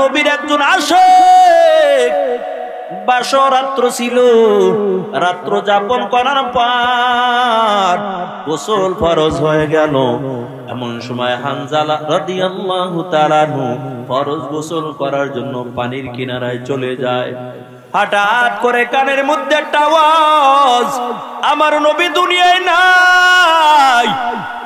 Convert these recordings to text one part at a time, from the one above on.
নবীর একজন ছিল, রাত্র যাপন করার গোসল ফরজ এমন সময় হানজালা রাদিয়াল্লাহু তাআলা ফরজ গোসল করার জন্য পানির কিনারায় চলে যায়। হঠাৎ করে কানের মধ্যে একটা আওয়াজ, আমার নবী দুনিয়ায় নাই।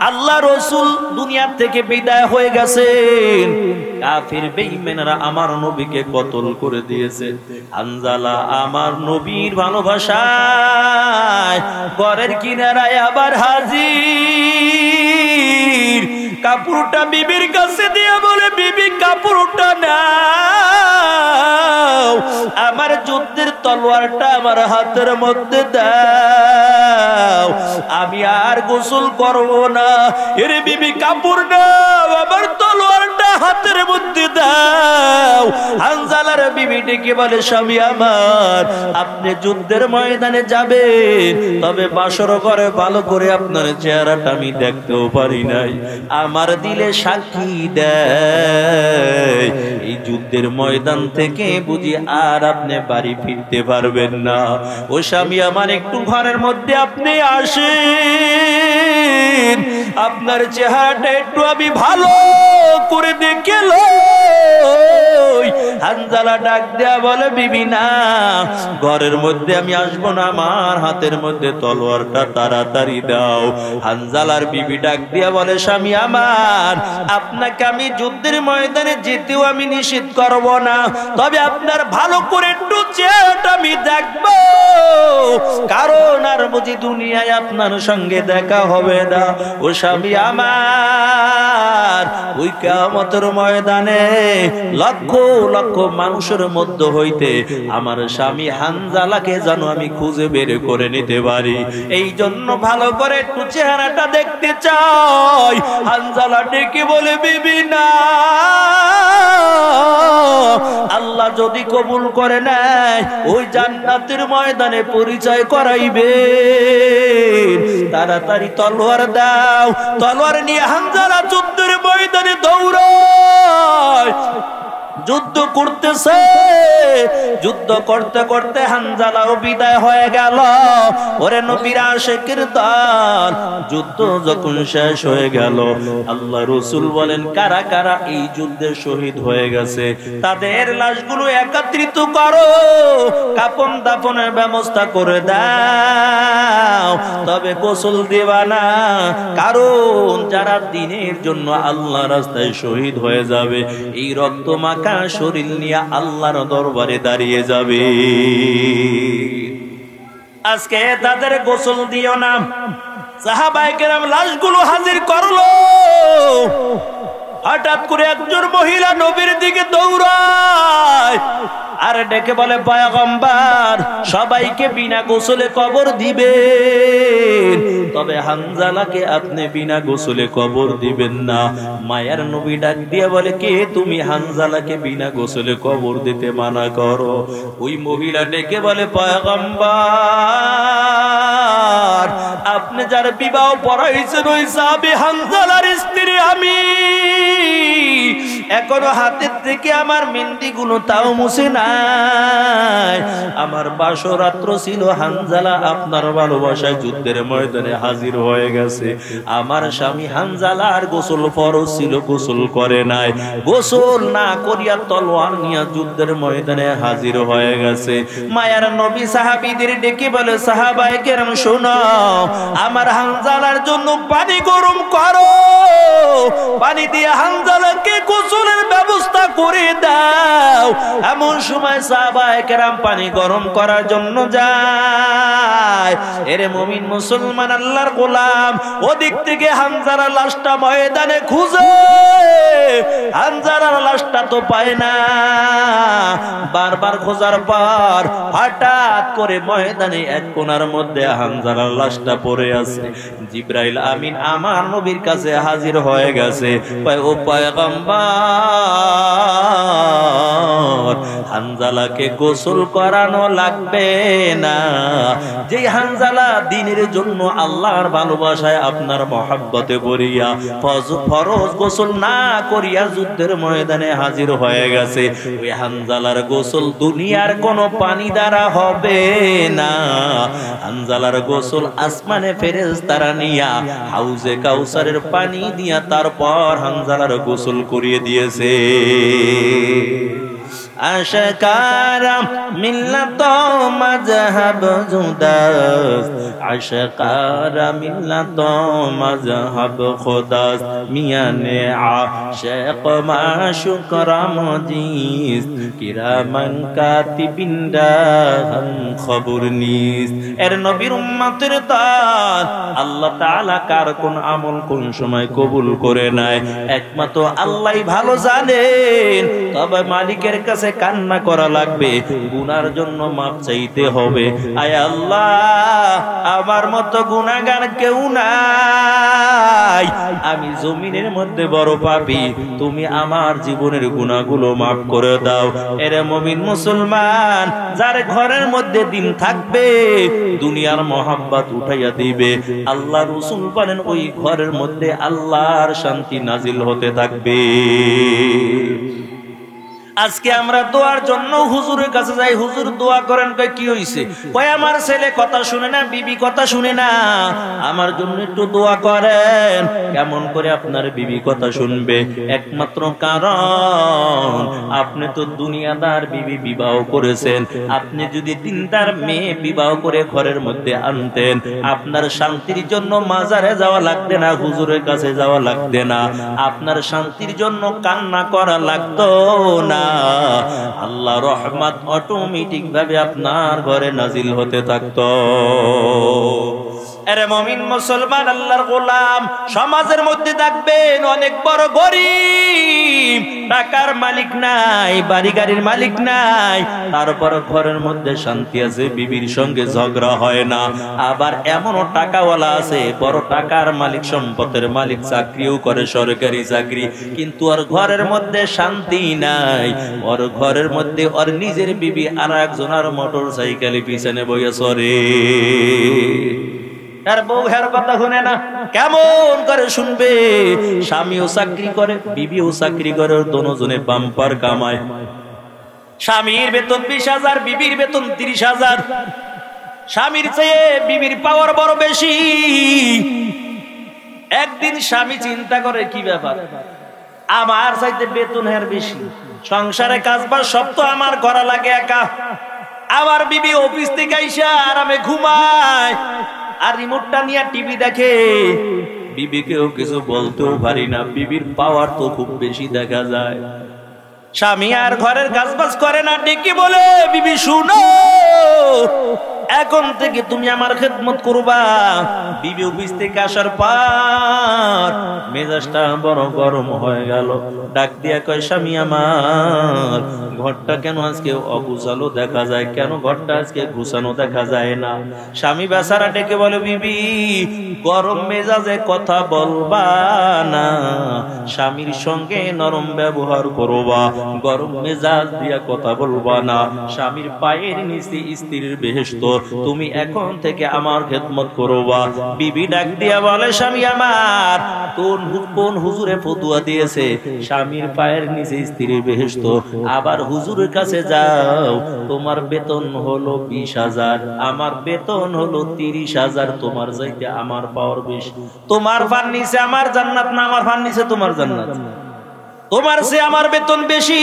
আল্লাহ রসুল দুনিয়ার থেকে বিদায় হয়ে গেছেন। কাফির বেঈমানরা আমার নবীকে কতল করে দিয়েছে। হানজালা আমার নবীর ভালোবাসায় ঘরের কিনারায় আবার হাজির। কাপড়টা বিবির কাছে দিয়ে বলে, বিবি নাও। আমার যুদ্ধের তলোয়ারটা আমার হাতের মধ্যে দাও। আমি আর গোসল করব না। এর বিবি কাপুর না আমার তলোয়ারটা হাতের মধ্যে দাও। হানজালার বিবি ডেকে বলে, স্বামী আমার, আপনি যুদ্ধের ময়দানে যাবেন, তবে বাসর ঘরে ভালো করে আপনার চেহারাটা আমি দেখতেও পারি নাই। আমার দিলে সাক্ষী দেয়। এই যুদ্ধের ময়দান থেকে বুঝি আর আপনি বাড়ি ফিরতে পারবেন না। ও স্বামী আমার, একটু ঘরের মধ্যে আপনি আসেন। আপনার চেহারাটা একটু আমি ভালো করে লই। হানজালা ডাক দেয়া বলে, বিবি ঘরের মধ্যে আমি আসব না, আমার হাতের মধ্যে তলোয়ারটা তাড়াতাড়ি দাও। হানজালার বিবি ডাক বলে, স্বামী আমার, আপনাকে আমি যুদ্ধের ময়দানে যেতেও আমি নিষেধ করব না, তবে আপনার ভালো করে একটু চেহারাটা আমি দেখব। কারণ আর বুঝি দুনিয়ায় আপনার সঙ্গে দেখা হবে না। ও স্বামী আমার, ওই কেমতের ময়দানে লক্ষ লক্ষ মানুষের মধ্যে হইতে আমার স্বামী হানজালাকে যেন আমি খুঁজে বের করে নিতে পারি। এই জন্য ভালো করে একটু চেহারাটা দেখতে চাই। হানজালা ডেকে বলে, বিবি, না। আল্লাহ যদি কবুল করে নেয়, ওই জান্নাতের ময়দানে পরিচয় করাইবে। তাড়াতাড়ি তলোয়ার দাও। তলোয়ার নিয়ে হানজালা যুদ্ধের ময়দানে দৌড়ায়। যুদ্ধ করতেছে। যুদ্ধ করতে করতে হানজালাও বিদায় হয়ে গেল। ওরে নবীরা শেখের দল যুদ্ধ যখন শেষ হয়ে গেল, আল্লাহ রসুল বলেন, কারা কারা এই যুদ্ধে শহীদ হয়ে গেছে? তাদের লাশগুলো একত্রিত করো, কাপন দাপনের ব্যবস্থা করে দাও। তবে গোসল দেবা না, কারণ যারা দিনের জন্য আল্লাহ রাস্তায় শহীদ হয়ে যাবে, এই রক্ত মাখা শরীর নিয়ে আল্লাহর দরবারে দাঁড়িয়ে যাবে। আজকে তাদের গোসল দিও না। হাজির করল। হঠাৎ করে একজন মহিলা নবীর দিকে দৌড়ায়। আর ডেকে বলে, পয়গম্বর, সবাইকে বিনা গোসলে কবর দিবেন। তবে হানজালাকে আপনি বিনা গোসলে কবর দিবেন না। মায়ার নবী ডাক দিয়ে বলে, কে তুমি হানজালাকে বিনা গোসলে কবর দিতে মানা করো? ওই মহিলা ডেকে বলে, পয়গম্বর, আপনি যার বিবাহ পড়াইছেন, ওই সাহাবী হানজালার স্ত্রী আমি। এখনও হাতের থেকে আমার মেন্দি গুলো তাও মুছে আমার বাসরাত্র ছিল হানজালা, আপনার ভালোবাসায় যুদ্ধের ময়দানে হাজির হয়ে গেছে। আমার স্বামী হানজালা আর গোসল ফরজ ছিল, গোসল করে নাই। গোসল না করিয়া তলোয়ার নিয়ে যুদ্ধের ময়দানে হাজির হয়ে গেছে। মায়ার নবী সাহাবীদের ডেকে বলে, সাহাবায়ে কেরাম, শোনো, আমার হানজালার জন্য পানি গরম করো। পানি দিয়ে হানজালাকে গোসলের ব্যবস্থা করে দাও। এমন সময় সাহাবায়ে কেরাম পানি গরম করার জন্য যায়। এরে মুমিন মুসলমান আল্লাহর গোলাম, ওদিক থেকে হানজালার লাশটা ময়দানে খুঁজে। হানজালার লাশটা তো পায় না। বারবার খোঁজার পর হঠাৎ করে ময়দানে এক কোনার মধ্যে হানজালার লাশটা পড়ে আছে। জিব্রাইল আমিন আমার নবীর কাছে হাজির হয়ে গেছে। ও পয়গম্বর হানজালাকে গোসল করানো লাগবে না। যে হানজালা দিনের জন্য আল্লাহর ভালোবাসায় আপনার মহাব্বতে পড়িয়া ফরজ গোসল না করিয়া যুদ্ধের ময়দানে হাজির হয়ে গেছে। ওই হানজালার গোসল দুনিয়ার কোন পানি দ্বারা হবে না। হানজালার গোসল আসমানে ফেরেজ তারা নিয়া, হাউজে কাউসারের পানি দিয়া তারপর হানজালার গোসল করিয়ে দিয়েছে। আশকারা মিল্লাত মজহব জুদাস আশকারা মিল্লাত মজহব খুদাস মিয়ানে আশিক রামজিস কিরামান কাতিবিন দাহান খবর নিস। এর নবীর উম্মতের তার আল্লাহ তাআলা কার কোন আমল কোন সময় কবুল করে নাই? একমাত্র আল্লাহই ভালো জানেন। তবে মালিকের কাছে কান্না করা লাগবে। গুনার জন্য মাপ চাইতে হবে। আয় আল্লাহ, আমার মতো গুনাগার কেউ নাই। আমি জমিনের মধ্যে বড় পাপি। তুমি আমার জীবনের গুণাগুলো মাফ করে দাও। এরে মমিন মুসলমান, যার ঘরের মধ্যে দিন থাকবে, দুনিয়ার মোহাব্বত উঠাইয়া দিবে। আল্লাহ রসুল বলেন, ওই ঘরের মধ্যে আল্লাহর শান্তি নাজিল হতে থাকবে। আজকে আমরা দোয়ার জন্য হুজুরের কাছে যাই, হুজুর দোয়া করেন কি হইছে? কয়, আমার ছেলে কথা শুনে না, বিবি কথা শুনে না, আমার জন্য একটু দোয়া করেন। কেমন করে আপনার বিবি কথা শুনবে? একমাত্র কারণ, আপনি তো দুনিয়াদার বিবি বিবাহ করেছেন। আপনি যদি দিনদার মেয়ে বিবাহ করে ঘরের মধ্যে আনতেন, আপনার শান্তির জন্য মাজারে যাওয়া লাগতে না, হুজুরের কাছে যাওয়া লাগতে না? আপনার শান্তির জন্য কান্না করা লাগতো না? আল্লাহ রহমত অটোমেটিক ভাবে আপনার ঘরে নাজিল হতে থাকত। আরে মমিন মুসলমান, আল্লাহর গোলাম, সমাজের মধ্যে থাকবেন অনেক বড় গরিব। টাকার মালিক নাই বাড়ি গাড়ির মালিক নাই, তারপর ঘরের মধ্যে শান্তি আছে, বিবির সঙ্গে ঝগড়া হয় না। আবার এমনও টাকাওয়ালা আছে, বড় টাকার মালিক, সম্পদের মালিক, চাকরিও করে সরকারি চাকরি। কিন্তু ওর ঘরের মধ্যে শান্তি নাই, ওর ঘরের মধ্যে ওর নিজের বিবি আর একজন আর মোটর সাইকেলে পিছনে বইয়া সরে। আর বউ হের কথা শুনে না, কেমন করে শুনবে? স্বামীও চাকরি করে, বিবিও চাকরি করে দোনোজনে বাম্পার কামায়। স্বামীর বেতন বিশ হাজার, বিবির বেতন তিরিশ হাজার। স্বামীর চেয়ে বিবির পাওয়ার বড় বেশি। একদিন স্বামী চিন্তা করে, কি ব্যাপার? আমার চাইতে বেতন হের বেশি। সংসারে কাজবার সব তো আমার করা লাগে একা। আমার বিবি অফিস থেকে আইসা আরামে ঘুমায়। আর রিমোটটা নিয়ে টিভি দেখে। বিবিকেও কিছু বলতেও পারি না বিবির পাওয়ার তো খুব বেশি দেখা যায়। স্বামী আর ঘরের কাজ বাজ করে না ডেকে বলে বিবি শুনো। এখন থেকে তুমি আমার খেদমত করবা। বিবি অফিস থেকে আসার পর মেজাজটা বড় গরম হয়ে গেল। ডাক দিয়া কয়, স্বামী আমার, ঘরটা কেন আজকে অগুছালো দেখা যায়? কেন ঘরটা আজকে গুছানো দেখা যায় না? স্বামী বেচারা ডেকে বলে, বিবি, গরম মেজাজে কথা বলবা না। স্বামীর সঙ্গে নরম ব্যবহার করবা। গরম মেজাজ দিয়া কথা বলবা না। স্বামীর পায়ের নিচে স্ত্রীর বেহেস্ত তুমি এখন থেকে আমার খেদমত করবা। বিবি ডাক দিয়া বলে, স্বামী আমার, কোন কোন হুজুরে ফতুয়া দিয়েছে? স্বামীর পায়ের নিচে স্ত্রীর বেহেস্ত আবার হুজুরের কাছে যাও, তোমার বেতন হলো বিশ হাজার, আমার বেতন হলো তিরিশ হাজার, তোমার যাইতে আমার পাওয়ার বেশি। তোমার ফান নিচে আমার জান্নাত না, আমার ফান নিচে তোমার জান্নাত? তোমার সে আমার বেতন বেশি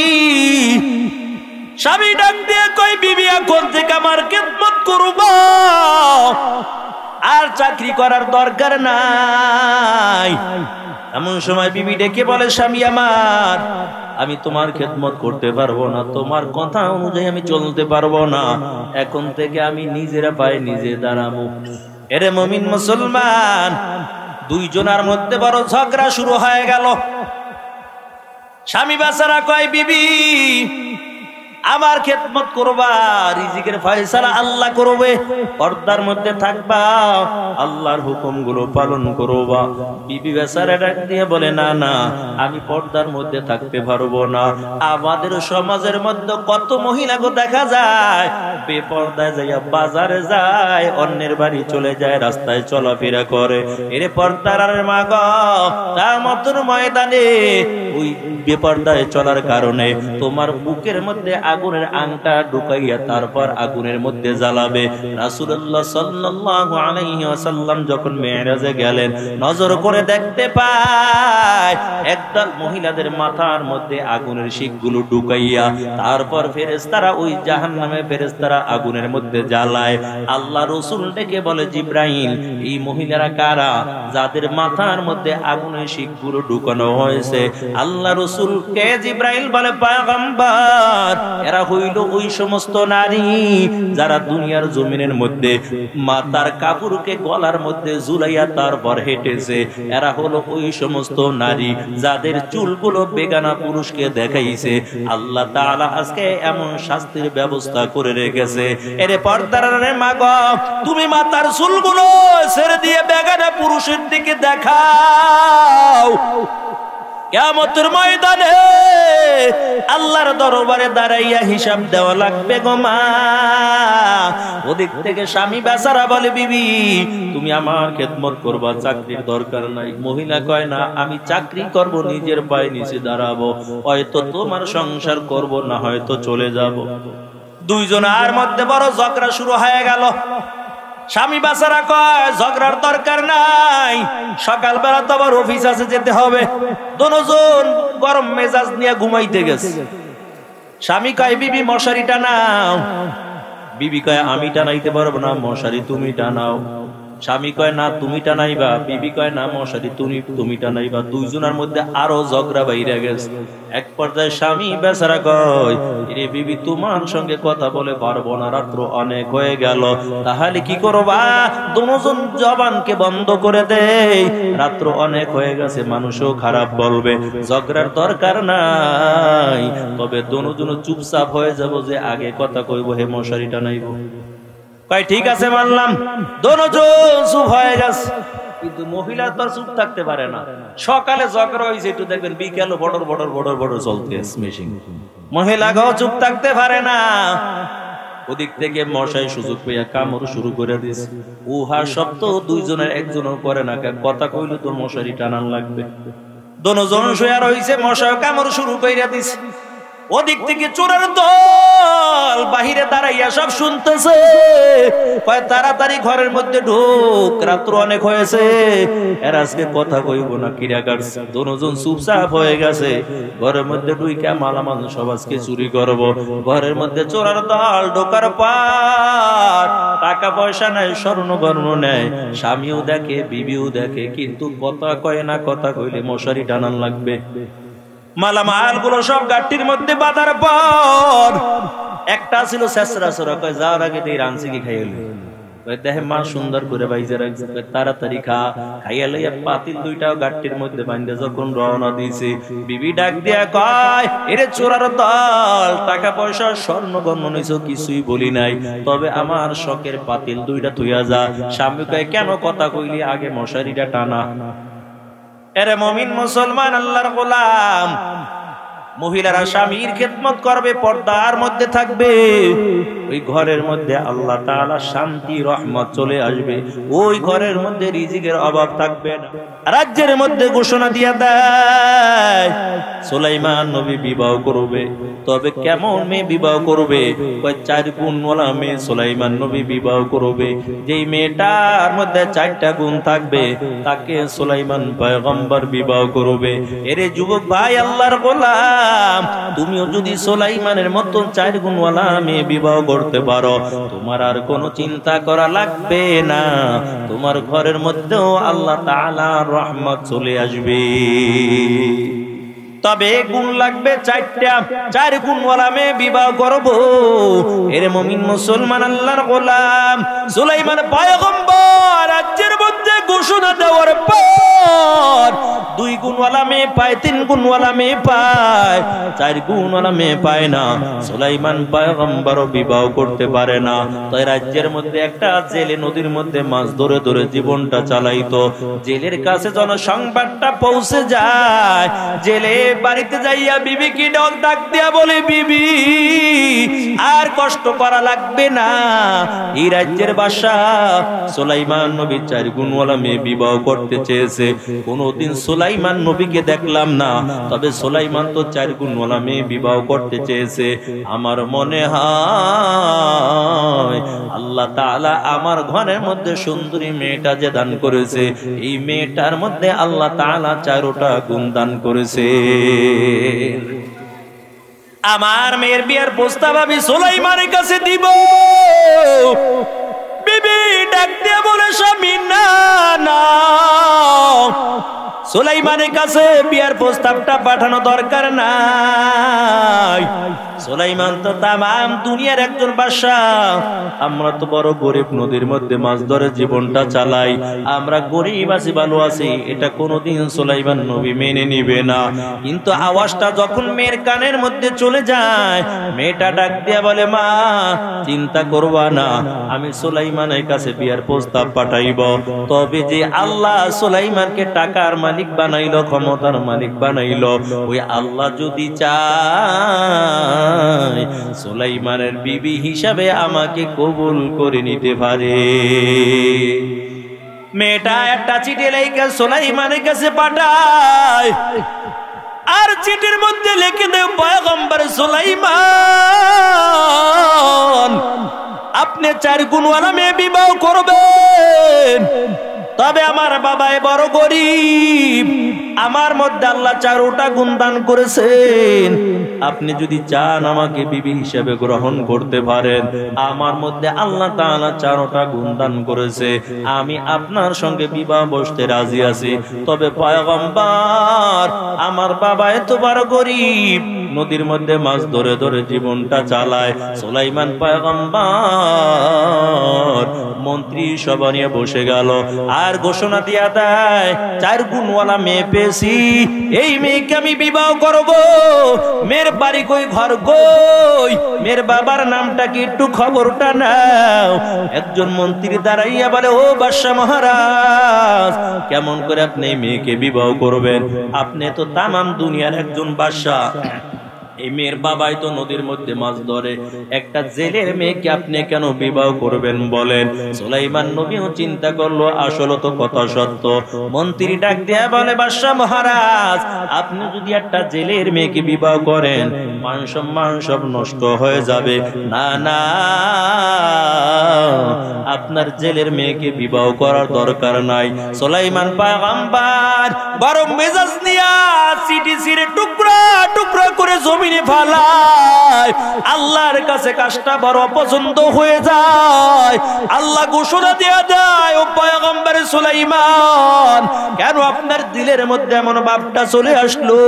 স্বামী ডাক দিয়ে কই বিবি, এখন থেকে আমার খেদমত করব। আর চাকরি করার দরকার নাই। এমন সময় বিবি ডেকে বলে, স্বামী আমার, আমি তোমার খেদমত করতে পারব না। তোমার কথা অনুযায়ী আমি চলতে পারব না। এখন থেকে আমি নিজেরা পায়ে নিজে দাঁড়াবো। এরে মমিন মুসলমান, দুইজনার মধ্যে বড় ঝগড়া শুরু হয়ে গেল। স্বামী বাসারা কয়, বিবি আমার খেদমত করবা, রিজিকের ফয়সালা আল্লাহ করবে। পর্দার মধ্যে থাকবা, আল্লাহর হুকুমগুলো পালন করবা। বিবি বেচারা ডাক দিয়ে বলে, না না, আমি পর্দার মধ্যে থাকতে পারব না। আমাদের সমাজের মধ্যে কত মহিলাকে দেখা যায়, বেপর্দায় যাইয়া বাজারে যায়, অন্যের বাড়ি চলে যায়, রাস্তায় চলাফেরা করে। এরে পর্দার মা গো তার মতন ময়দানে ওই বেপর্দায় চলার কারণে তোমার বুকের মধ্যে আগুনের আংটা ঢুকাইয়া তারপর আগুনের মধ্যে জ্বালাবে। রাসূলুল্লাহ সাল্লাল্লাহু আলাইহি যখন মেরাজে গেলেন, নজর করে দেখতে পায়, একদল মহিলাদের মাথার মধ্যে আগুনের শিখগুলো ঢুকাইয়া, তারপর ফেরেশতারা ওই জাহান্নামে ফেরেশতারা আগুনের মধ্যে জ্বালায়। আল্লাহ রসুল ডেকে বলে জিব্রাহিম এই মহিলারা কারা? যাদের মাথার মধ্যে আগুনের শিখগুলো ঢুকানো হয়েছে। আল্লাহ রসুল কে? জিব্রাহিল বলে, পায়গম্বর এরা হইল ওই সমস্ত নারী যারা দুনিয়ার জমিনের মধ্যে মাতার কাপড়কে গলার মধ্যে ঝুলাইয়া তারপর হেঁটেছে। এরা হলো ওই সমস্ত নারী যাদের চুলগুলো বেগানা পুরুষকে দেখাইছে। আল্লাহ তাআলা আজকে এমন শাস্তির ব্যবস্থা করে রেখেছে। এরে পর্দার মাগ, তুমি মাতার চুলগুলো ছেড়ে দিয়ে বেগানা পুরুষের দিকে দেখাও। কেমতের ময়দানে আল্লাহর দরবারে দাঁড়াইয়া হিসাব দেওয়া লাগবে গো মা। ওদিক থেকে স্বামী বেচারা বলে, বিবি, তুমি আমার খেদমত করবা, চাকরির দরকার নাই। মহিলা কয়, না, আমি চাকরি করব, নিজের পায়ে নিচে দাঁড়াবো। হয়তো তোমার সংসার করব, না হয়তো চলে যাব। দুইজন আর মধ্যে বড় ঝগড়া শুরু হয়ে গেল। স্বামী বাসারা কয়, ঝগড়ার দরকার নাই। সকালবেলা তো আবার অফিস আছে, যেতে হবে। দনোজন গরম মেজাজ নিয়ে ঘুমাইতে গেছে। স্বামী কয়, বিবি মশারি টানাও বিবি কয়, আমি টানাইতে পারব না, মশারি তুমি টানাও। স্বামী কয়, না, তুমি টানাইবা। বিবি কয়, না, মশারি, তুমি তুমি টানাইবা। দুইজনের মধ্যে আরও ঝগড়া বাইরে গেছে। এক পর্যায়ে স্বামী বেচারা কয় রে বিবি, তোমার সঙ্গে কথা বলে পারব না, রাত্র অনেক হয়ে গেল। তাহলে কি করবা? দুজন জবানকে বন্ধ করে দেই। রাত্র অনেক হয়ে গেছে, মানুষও খারাপ বলবে। ঝগড়ার দরকার নাই। তবে দুজন চুপচাপ হয়ে যাব যে আগে কথা কইব, হে মশারি, টানাইব। কয়, ঠিক আছে, মানলাম। দোনোজন চুপ হয়ে গেছে। কিন্তু মহিলা তো চুপ থাকতে পারে না। সকালে ঝগড়া হয়েছে একটু দেখবেন বিকেল বড়র বড়র বড়র বড় চলতে স্মেশিং মহিলা গাও চুপ থাকতে পারে না। ওদিক থেকে মশাই সুযোগ পেয়ে কামড় শুরু করে দিয়েছে। উহা শব্দ দুইজনের একজনও করে না। কেন কথা কইলে তোর মশারি টানান লাগবে। দোনোজন শুয়ে রয়েছে মশাই কামড় শুরু করে দিছে। ওদিক থেকে চোরের দল বাহিরে দাঁড়াইয়া সব শুনতেছে। তাড়াতাড়ি ঘরের মধ্যে ঢুক, রাত্র অনেক হয়েছে। এর আজকে কথা কইব না কিরা কাটছে দুজন চুপচাপ হয়ে গেছে। ঘরের মধ্যে ঢুইকা মালামাল সব আজকে চুরি করব। ঘরের মধ্যে চোরার দল ঢোকার পার টাকা পয়সা নাই স্বর্ণ গর্ণ নেয়। স্বামীও দেখে, বিবিও দেখে, কিন্তু কথা কয় না, কথা কইলে মশারি টানান লাগবে। মালামালগুলো সব গাড়ির মধ্যে বাঁধার পর একটা ছিল যাওয়ার আগে এই রানসি কি খাইলি দেহে মা সুন্দর করে বাইজে রাখছে। তাড়াতাড়ি খা। খাইয়া লইয়া পাতিল দুইটাও মধ্যে বান্ধে যখন রওনা দিয়েছে, বিবি ডাক দিয়া কয়, এরে চোরার দল টাকা পয়সা স্বর্ণ গণ্য নিছো, কিছুই বলি নাই। তবে আমার শখের পাতিল দুইটা তুইয়া যা। স্বামী কয়, কেন কথা কইলি? আগে মশারিটা টানা। এরে মমিন মুসলমান আল্লাহর গোলাম। মহিলারা স্বামীর খেদমত করবে, পর্দার মধ্যে থাকবে। ওই ঘরের মধ্যে আল্লাহ তাআলা শান্তি, রহমত চলে আসবে। ওই ঘরের মধ্যে রিজিকের অভাব থাকবে না। রাজ্যের মধ্যে ঘোষণা দিয়া দেয়, সুলাইমান নবী বিবাহ করবে। তবে কেমন মেয়ে বিবাহ করবে? চার গুণওয়ালা মেয়ে সুলাইমান নবী বিবাহ করবে। যেই মেয়েটার মধ্যে চারটা গুণ থাকবে, তাকে সুলাইমান পয়গম্বর বিবাহ করবে। এরে যুবক ভাই, আল্লাহর গোলাম। তুমিও যদি সুলাইমানের মতন চার গুণওয়ালা মেয়ে বিবাহ করতে পারো, তোমার আর কোনো চিন্তা করা লাগবে না। তোমার ঘরের মধ্যেও আল্লাহ তাআলা রহমত চলে আসবে। তবে গুণ লাগবে চারটা। চার গুণওয়ালা মেয়ে বিবাহ করব। এর মমিন মুসলমান আল্লাহর গোলাম সুলাইমান পয়গম্বর, রাজ্যের মধ্যে ঘোষণা দেওয়ার পর দুই গুণওয়ালা মেয়ে পায়, তিন গুণওয়ালা মেয়ে পায়, চার গুণওয়ালা মেয়ে পায় না। সুলাইমান পয়গম্বরও বিবাহ করতে পারে না। তাই রাজ্যের মধ্যে একটা জেলে, নদীর মধ্যে মাছ ধরে ধরে জীবনটা চালাইতো। জেলের কাছে যেন সংবাদটা পৌঁছে যায়। জেলে বাড়িতে যাইয়া বিবি কি ডক ডাক দিয়া বলে, বিবি, আর কষ্ট করা লাগবে না। এই রাজ্যের বাসা সোলাইমান নবী চার গুণওয়ালা মেয়ে বিবাহ করতে চেয়েছে। কোনদিন সোলাইমান নবীকে দেখলাম না। তবে সোলাইমান তো চার গুণওয়ালা মেয়ে বিবাহ করতে চেয়েছে। আমার মনে হয় আল্লাহ তাআলা আমার ঘরের মধ্যে সুন্দরী মেয়েটা যে দান করেছে, এই মেয়েটার মধ্যে আল্লাহ তাআলা চারোটা গুণ দান করেছে। আমার মেয়ের বিয়ের প্রস্তাব আমি সোলাইমানের কাছে দিব। বিবি সোলাইমানের কাছে বিয়ার প্রস্তাবটা পাঠানো দরকার নাই। সোলাইমান তো তামাম দুনিয়ার একজন বাদশা আমরা তো বড় গরিব, নদীর মধ্যে মাছ ধরে জীবনটা চালাই। আমরা গরিব আছি, ভালো আছি। এটা কোনোদিন সোলাইমান নবী মেনে নিবে না। কিন্তু আওয়াজটা যখন মেয়ের কানের মধ্যে চলে যায়, মেয়েটা ডাক দিয়া বলে, মা, চিন্তা করবা না। আমি সোলাইমানের কাছে বিয়ার প্রস্তাব পাঠাইব। তবে যে আল্লাহ সোলাইমানকে টাকার মালিক বানাইল, ক্ষমতার মালিক বানাইল, ওই আল্লাহ যদি চায়, সোলাইমানের বিবি হিসাবে আমাকে কবুল করে নিতে পারে। মেয়েটা একটা চিঠি লেখা, সোলাইমানের কাছে পাঠায়। আর চিঠির মধ্যে লিখে দেব পয়গম্বর সোলাইমান আপনি চার গুণওয়ালা মেয়ে বিবাহ করবেন। তবে আমার বাবায় বড় গরিব। আমার মধ্যে আল্লাহ চারোটা গুণদান করেছেন। আপনি যদি চান আমাকে বিবি হিসেবে গ্রহণ করতে পারেন, আমার মধ্যে আল্লাহ তাআলা চারোটা গুণদান করেছে। আমি আপনার সঙ্গে বিবাহ বসতে রাজি আছি। তবে পয়গম্বর, আমার বাবা এত বড় গরিব, নদীর মধ্যে মাছ ধরে ধরে জীবনটা চালায়। সুলাইমান পয়গম্বর মন্ত্রী সভা নিয়ে বসে গেল। আর ঘোষণা দিয়া দেয়, চার গুণওয়ালা মেয়ে পেয়েছি এই মেয়েকে আমি বিবাহ করব। মেয়ের বাড়ি কই, ঘর গই মেয়ের বাবার নামটা কি একটু খবরটা নাও। একজন মন্ত্রী দাঁড়াইয়া বলে, ও বাদশাহ মহারাজ, কেমন করে আপনি মেয়েকে বিবাহ করবেন? আপনি তো তামাম দুনিয়ার একজন বাদশাহ এই মেয়ের বাবাই তো নদীর মধ্যে মাছ ধরে। একটা জেলের মেয়েকে আপনি কেন বিবাহ করবেন বলেন? সুলাইমান নবীও চিন্তা করল, আসলে তো কথা সত্য। মন্ত্রী ডাক দেয়া বলে, বাদশাহ মহারাজ, আপনি যদি একটা জেলের মেয়েকে বিবাহ করেন, মান সম্মান সব নষ্ট হয়ে যাবে। না না, আপনার জেলের মেয়েকে বিবাহ করার দরকার নাই। সুলাইমান পাগাম্বার গরম মেজাজ নিয়া সিটি সিরে টুকরা টুকরা করে জমিনে ফালায় আল্লাহর কাছে কাজটা বড় অপছন্দ হয়ে যায়। আল্লাহ ঘোষণা দেয়া দেয়, ও পয়গম্বর সুলাইমান, কেন আপনার দিলের মধ্যে এমন ভাবটা চলে আসলো?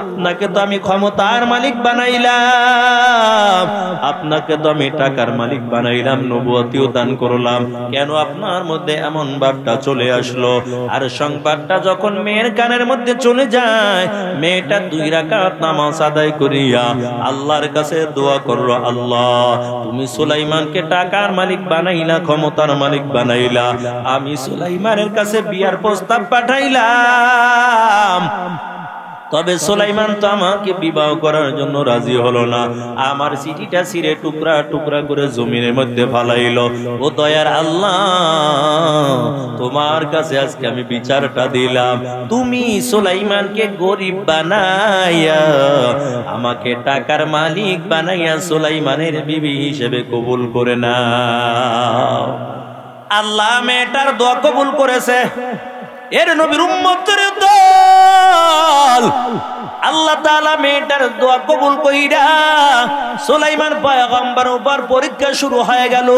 আপনাকে তো আমি ক্ষমতার মালিক বানাইলাম, আপনাকে তো আমি টাকার মালিক বানাইলাম, নবুয়তিও দান করলাম। কেন আপনার মধ্যে এমন ভাবটা চলে আসলো? আর সংবাদটা যখন মেয়ের কানের মধ্যে চলে যায়, মেয়েটা দুই রাকাত নামাজ আদায় করিয়া আল্লাহর কাছে দোয়া করল আল্লাহ, তুমি সুলাইমানকে টাকার মালিক বানাইলা, ক্ষমতার মালিক বানাইলা। আমি সুলাইমানের কাছে বিয়ার প্রস্তাব পাঠাইলাম। তবে সোলাইমান তো আমাকে বিবাহ করার জন্য রাজি হলো না। আমার চিঠিটা ছিঁড়ে টুকরা টুকরা করে জমিনের মধ্যে ফালাইলো। ও দয়ার আল্লাহ, তোমার কাছে আজকে আমি বিচারটা দিলাম। তুমি সোলাইমানকে গরিব বানাইয়া, আমাকে টাকার মালিক বানাইয়া সোলাইমানের বিবি হিসেবে কবুল করে না আল্লাহ মেয়েটার দোয়া কবুল করেছে। এর নবীর উম্মতের দল আল্লাহ তাআলা মেয়েটার দোয়া কবুল কইরা সুলাইমান পয়গম্বর উপর পরীক্ষা শুরু হয়ে গেল।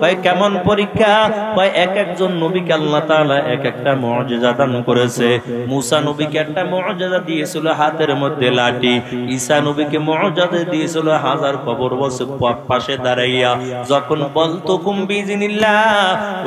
ভাই কেমন পরীক্ষা? ভাই এক একজন নবীকে আল্লাহ তাআলা এক একটা মুজিজা দান করেছে। মুসা নবীকে একটা মুজিজা দিয়েছিল হাতের মধ্যে লাঠি। ঈসা নবীকে মুজিজা দিয়েছিল হাজার কবর বসে পাশে দাঁড়াইয়া। যখন বলতো কুম্বি জিনিল্লাহ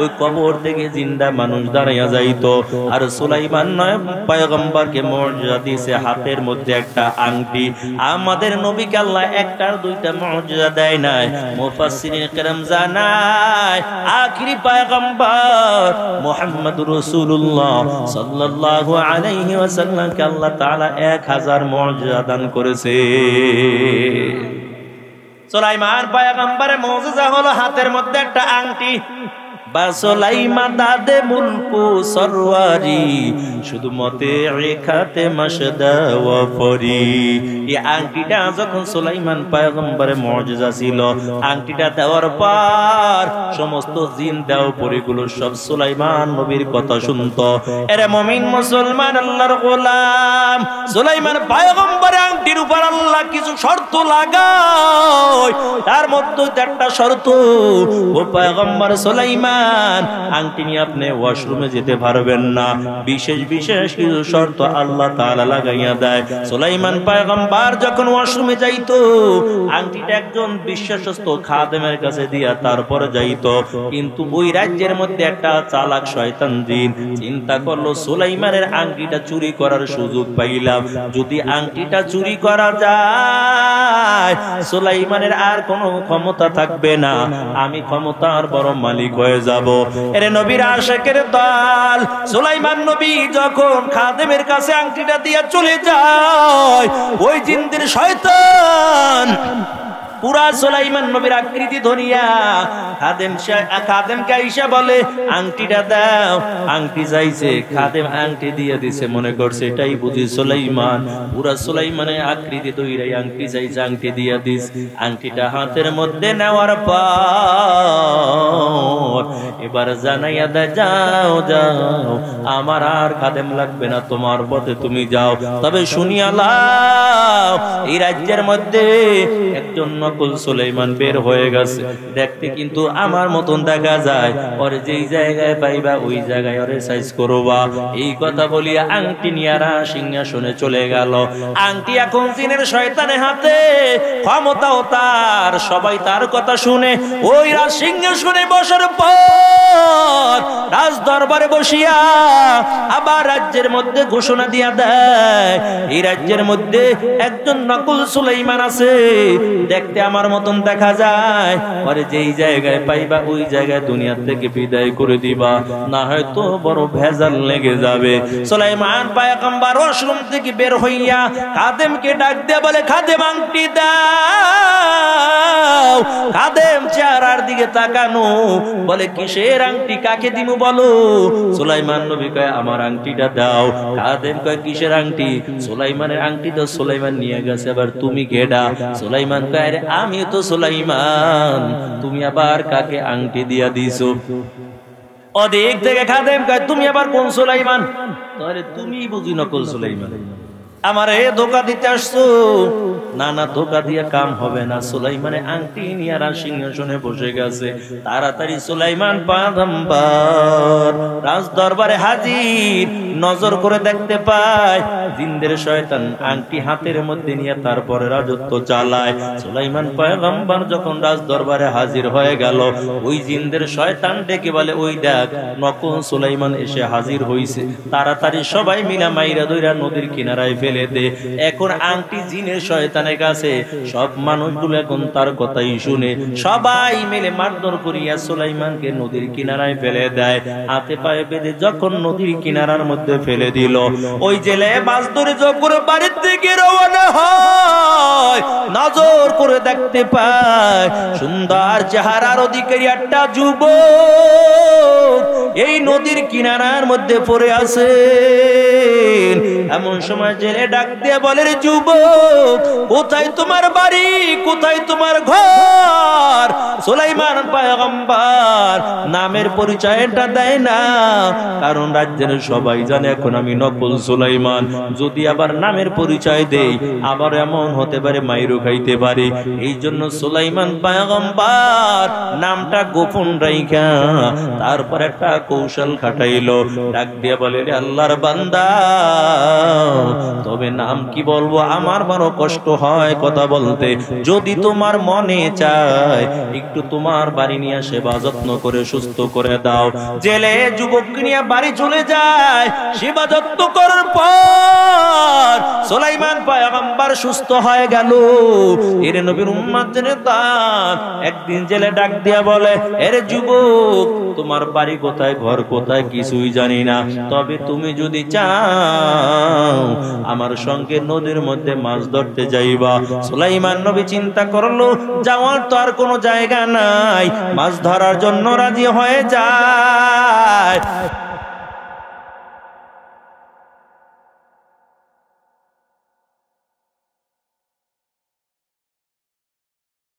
ওই কবর থেকে জিন্দা মানুষ দাঁড়াইয়া যাইতো। আর সুলাইমান নয়, পয়গম্বরকে মুজিজা দিয়েছে হাতের মধ্যে একটা আংটি। আমাদের নবীকে আল্লাহ একটার দুইটা মর্যাদা দেয় নাই। মুফাসসিরিন কেরাম জানায়, আখরি পয়গম্বর মুহাম্মদ রাসূলুল্লাহ সাল্লাল্লাহু আলাইহি ওয়াসাল্লামকে আল্লাহ তাআলা 1000 মর্যাদা দান করেছে। সোলাইমান পয়গম্বরের মর্যাদা হলো হাতের মধ্যে একটা আংটি। এই আংটিটা আংটিটা সমস্ত জিন দেও পরিগুলো সব সুলাইমান নবীর কথা শুনতো। এরে মুমিন মুসলমান আল্লাহর গোলাম, সুলাইমান পয়গম্বরের আংটির উপর আল্লাহ কিছু শর্ত লাগায়। তার মধ্যে একটা শর্ত, ও পয়গম্বর সুলাইমান সুলাইমান আংটি নিয়ে আপনি ওয়াশরুমে যেতে পারবেন না। বিশেষ বিশেষ কিছু শর্ত আল্লাহ তাআলা লাগাইয়া দেয়। সুলাইমান পয়গম্বর যখন ওয়াশরুমে যাইতো, আংটিটা একজন বিশ্বস্ত খাদেমের কাছে দিয়া তারপরে যাইতো। কিন্তু ওই রাজ্যের মধ্যে একটা চালাক শয়তান জিন চিন্তা করল, সুলাইমানের আংটিটা চুরি করার সুযোগ পাইলাম। যদি আংটিটা চুরি করা যায়, সুলাইমানের আর কোনো ক্ষমতা থাকবে না। আমি ক্ষমতার বড় মালিক হয়ে যাব। এরে নবীর আশেকের দল, সুলাইমান নবী যখন খাদেমের কাছে আংটিটা দিয়ে চলে যায়, ওই জিন্দির শয়তান পুরা নবীর আকৃতি ধরিয়া খাদেম খাদেমকে আইসা বলে, আংটিটা দাও। আংটি যাইছে, খাদেম আংটি দিয়ে দিছে, মনে করছে, এটাই বুঝি পুরা আকৃতি আংটি যাইছে, আংটি দিয়া দিস আংটিটা হাতের মধ্যে নেওয়ার পর এবার জানাইয়া দেয়, যাও যাও, আমার আর খাদেম লাগবে না, তোমার পথে তুমি যাও। তবে শুনিয়া লাও, এই রাজ্যের মধ্যে একজন নকল সুলাইমান বের হয়ে গেছে। দেখতে কিন্তু আমার মতন দেখা যায়। ওর যেই জায়গায় পাইবা, ওই জায়গায় ওরে সাইজ করবা। এই কথা বলিয়া আংটি নিয়ারা সিংহাসনে চলে গেল। আংটি এখন জিনের শয়তানের হাতে। ক্ষমতাও তার, সবাই তার কথা শুনে। ওই রাজ সিংহাসনে বসার পর রাজ দরবারে বসিয়া রাজ্যের মধ্যে ঘোষণা দিয়া দেয়, এই রাজ্যের মধ্যে একজন নকুল সুলাইমান আছে, দেখতে আমার মতন দেখা যায়, পরে যেই জায়গায় পাইবা ওই জায়গায় দুনিয়া থেকে বিদায় করে দিবা, না হয়তো বড় ভেজাল লেগে যাবে। সুলাইমান পায়গম্বর ওয়াশরুম থেকে বের হইয়া খাদেমকে ডাক দিয়ে বলে, খাদেম, আংটি দাও। খাদেম চেহারার দিকে তাকানো, বলে, কিসের আংটি, কাকে দিমু বলো? সুলাইমান নবী কয়, আমার আংটিটা দাও। খাদেম কয় কিসের আংটি? সুলাইমানের আংটি তো সুলাইমান নিয়ে গেছে। আবার তুমি কেডা? সুলাইমান কয় আমি তো সুলাইমান। তুমি আবার কাকে আংটি দিয়া দিছো? অধিক থেকে খাদেম কয়, তুমি আবার কোন সুলাইমান? তাহলে তুমি বুঝি নকল সুলাইমান। আমার এ ধোকা দিতে আসছো? না না, ধোকা দিয়ে কাম হবে না। সুলাইমানে আংটি নিয়ে আর সিংহাসনে বসে গেছে। তাড়াতাড়ি সুলাইমান পাদম্বার রাজ দরবারে হাজির, নজর করে দেখতে পায়, জিন্দের শয়তান আংটি হাতের মধ্যে নিয়ে তারপরে রাজত্ব চালায়। সুলাইমান পয়গম্বর যখন রাজ দরবারে হাজির হয়ে গেল, ওই জিন্দের শয়তান ডেকে বলে, ওই দেখ, নকল সুলাইমান এসে হাজির হইছে। তাড়াতাড়ি সবাই মিলা মাইরা দইরা নদীর কিনারায় ফেলে দে এখন আংটি জিনের শয়তানের কাছে সব মানুষগুলো এখন তার কথাই শুনে। সবাই মিলে মারধর করিয়া সুলাইমানকে নদীর কিনারায় ফেলে দেয়। হাতে পায়ে বেঁধে যখন নদীর কিনারার মধ্যে ফেলে দিল, ওই জেলে মাছ ধরে যখন বাড়ির থেকে রওনা হয়, নজর করে দেখতে পায়। সুন্দর চেহারার অধিকারী একটা যুব এই নদীর কিনারার মধ্যে পড়ে আছে। এমন সময় জেলে ডাক দিয়ে বলে, রে যুবক, কোথায় তোমার বাড়ি? কোথায় তোমার ঘর? সুলাইমান পয়গম্বর নামের পরিচয়টা দেয় না, কারণ রাজ্যের সবাই জানে এখন আমি নকল সুলাইমান। যদি আবার নামের পরিচয় দেই, আবার এমন হতে পারে মাইরু খাইতে পারে। এই জন্য সুলাইমান পয়গম্বর নামটা গোপন রাইখা। তারপর একটা কৌশল খাটাইলো। ডাক দিয়ে বলে, রে আল্লাহর বান্দা, তবে নাম কি বলব? আমার বড় কষ্ট হয় কথা বলতে। যদি তোমার মনে চায়, একটু তোমার বাড়ি নিয়ে সেবা যত্ন করে, সুস্থ করে দাও। জেলে যুবক নিয়ে বাড়ি চলে যায়, সেবা যত্ন করার পর সোলাইমান পয়গম্বর সুস্থ হয়ে গেল। এর নবীর উম্মাদ জেনে তার একদিন জেলে ডাক দিয়া বলে, এর যুবক, তোমার বাড়ি কোথায়, ঘর কোথায় কিছুই জানি না। তবে তুমি যদি চাও, আমার সঙ্গে নদীর মধ্যে মাছ ধরতে যাইবা। সুলাইমান নবী চিন্তা করল, যাওয়ার তো আর কোনো জায়গা নাই, মাছ ধরার জন্য রাজি হয়ে যায়।